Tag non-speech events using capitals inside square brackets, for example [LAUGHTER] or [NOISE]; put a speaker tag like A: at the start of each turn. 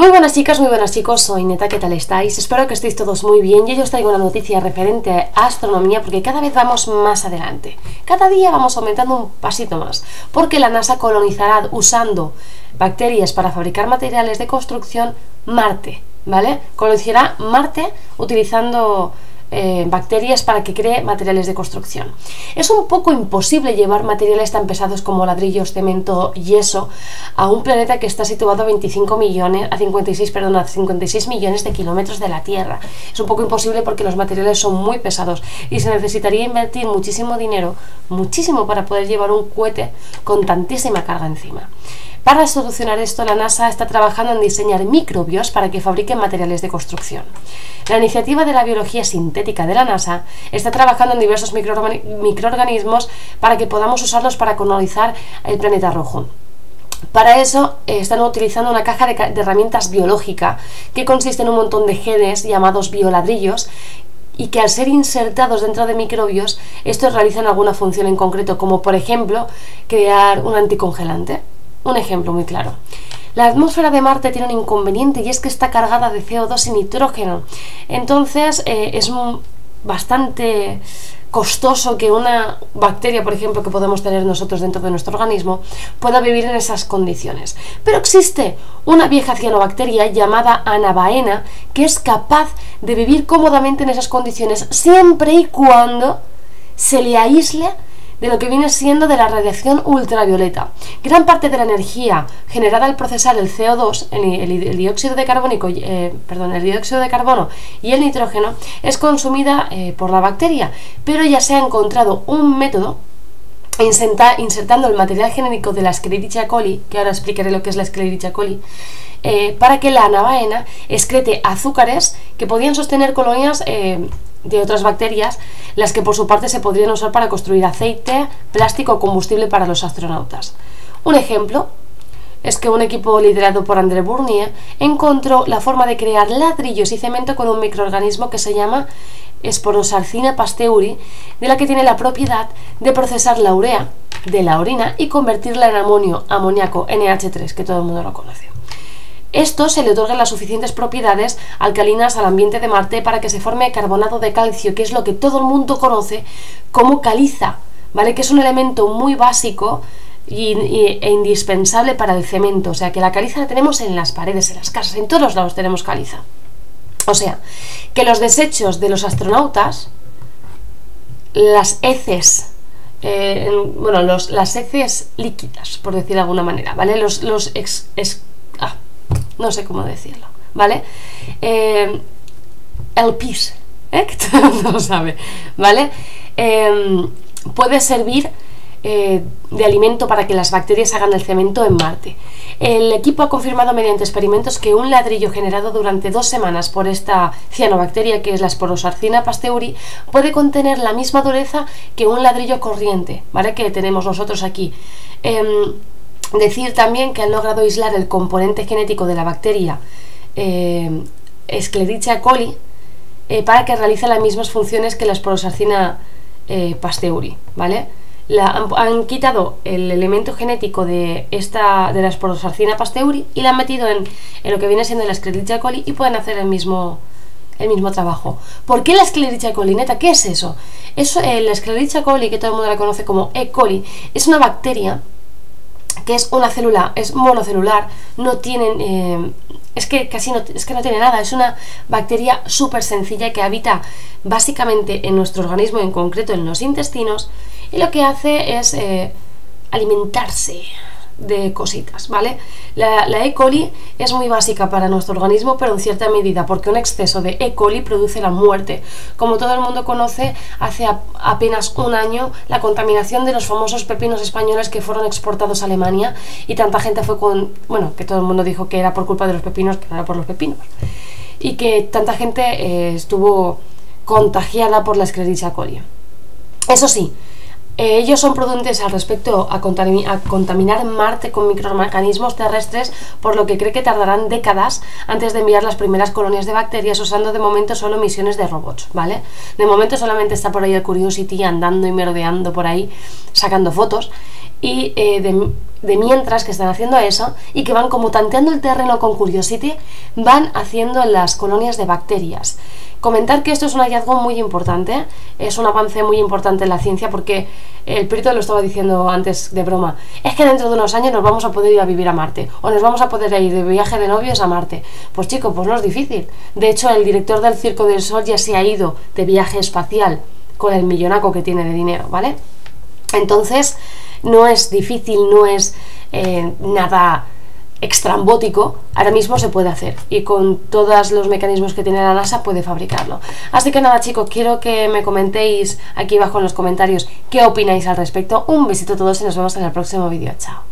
A: Muy buenas chicas, muy buenas chicos, soy Neta, ¿qué tal estáis? Espero que estéis todos muy bien y yo os traigo una noticia referente a astronomía porque cada vez vamos más adelante. Cada día vamos aumentando un pasito más, porque la NASA colonizará usando bacterias para fabricar materiales de construcción Marte, ¿vale? Colonizará Marte utilizando eh, bacterias para que cree materiales de construcción. Es un poco imposible llevar materiales tan pesados como ladrillos, cemento, yeso a un planeta que está situado a 25 millones, a 56, perdón, a 56 millones de kilómetros de la Tierra. Es un poco imposible porque los materiales son muy pesados y se necesitaría invertir muchísimo dinero, muchísimo para poder llevar un cohete con tantísima carga encima. Para solucionar esto, la NASA está trabajando en diseñar microbios para que fabriquen materiales de construcción. La iniciativa de la biología sintética de la NASA está trabajando en diversos microorganismos para que podamos usarlos para colonizar el planeta rojo. Para eso eh, están utilizando una caja de, de, herramientas biológica que consiste en un montón de genes llamados bioladrillos y que al ser insertados dentro de microbios, estos realizan alguna función en concreto, como por ejemplo crear un anticongelante. Un ejemplo muy claro. La atmósfera de Marte tiene un inconveniente y es que está cargada de CO2 y nitrógeno. Entonces eh, es bastante costoso que una bacteria, por ejemplo, que podemos tener nosotros dentro de nuestro organismo, pueda vivir en esas condiciones. Pero existe una vieja cianobacteria llamada anabaena que es capaz de vivir cómodamente en esas condiciones siempre y cuando se le aísle de lo que viene siendo de la radiación ultravioleta. Gran parte de la energía generada al procesar el CO2, el, dióxido de eh, perdón, el dióxido de carbono y el nitrógeno es consumida eh, por la bacteria, pero ya se ha encontrado un método insertando el material genético de la Escherichia coli, que ahora explicaré lo que es la Escherichia coli, eh, para que la anabaena excrete azúcares que podían sostener colonias de otras bacterias, las que por su parte se podrían usar para construir aceite, plástico o combustible para los astronautas. Un ejemplo es que un equipo liderado por André Bournier encontró la forma de crear ladrillos y cemento con un microorganismo que se llama Sporosarcina pasteuri, de la que tiene la propiedad de procesar la urea de la orina y convertirla en amonio, amoníaco, NH3, que todo el mundo lo conoce. Esto se le otorga las suficientes propiedades alcalinas al ambiente de Marte para que se forme carbonato de calcio, que es lo que todo el mundo conoce como caliza, ¿vale? Que es un elemento muy básico e indispensable para el cemento. O sea, que la caliza la tenemos en las paredes, en las casas, en todos lados tenemos caliza. O sea, que los desechos de los astronautas, las heces eh, bueno, las heces líquidas, por decir de alguna manera, ¿vale? Los, los no sé cómo decirlo, ¿vale? Eh, el pis, ¿eh? [LAUGHS] que todo el mundo lo sabe, ¿vale? Em, puede servir eh, de alimento para que las bacterias hagan el cemento en Marte. El equipo ha confirmado mediante experimentos que un ladrillo generado durante dos semanas por esta cianobacteria, que es la Sporosarcina pasteuri, puede contener la misma dureza que un ladrillo corriente, ¿vale? Que tenemos nosotros aquí. Em, Decir también que han logrado aislar el componente genético de la bacteria eh, Sclerichia coli eh, para que realice las mismas funciones que la Sporosarcina eh, pasteuri, ¿vale? han, quitado el elemento genético de, esta, de la Sporosarcina pasteuri y la han metido en, lo que viene siendo la Sclerichia coli y pueden hacer el mismo, el mismo trabajo. ¿Por qué la Sclerichia coli, neta? ¿Qué es eso? eso la Sclerichia coli, que todo el mundo la conoce como E. coli, es una bacteria que es una célula, es monocelular, no tienen, eh, es que casi no, es que no tiene nada, es una bacteria súper sencilla que habita básicamente en nuestro organismo, en concreto en los intestinos, y lo que hace es eh, alimentarse de cositas, ¿vale? La, E. coli es muy básica para nuestro organismo, pero en cierta medida, porque un exceso de E. coli produce la muerte. Como todo el mundo conoce, hace apenas un año la contaminación de los famosos pepinos españoles que fueron exportados a Alemania y tanta gente fue con, bueno, que todo el mundo dijo que era por culpa de los pepinos, que no era por los pepinos. Y que tanta gente eh, estuvo contagiada por la Escherichia coli. Eso sí, eh, ellos son prudentes al respecto a, contaminar Marte con microorganismos terrestres, por lo que cree que tardarán décadas antes de enviar las primeras colonias de bacterias usando de momento solo misiones de robots, ¿vale? De momento solamente está por ahí el Curiosity andando y merodeando por ahí, sacando fotos. y eh, de, de mientras que están haciendo eso y que van como tanteando el terreno con Curiosity, van haciendo las colonias de bacterias. Comentar que esto es un hallazgo muy importante, es un avance muy importante en la ciencia porque el perito lo estaba diciendo antes de broma, es que dentro de unos años nos vamos a poder ir a vivir a Marte o nos vamos a poder ir de viaje de novios a Marte. Pues chico, pues no es difícil. De hecho, el director del Circo del Sol ya se ha ido de viaje espacial con el millonaco que tiene de dinero, ¿vale? Entonces, no es difícil, no es eh, nada extrambótico, ahora mismo se puede hacer y con todos los mecanismos que tiene la NASA puede fabricarlo. Así que nada chicos, quiero que me comentéis aquí abajo en los comentarios qué opináis al respecto. Un besito a todos y nos vemos en el próximo vídeo. Chao.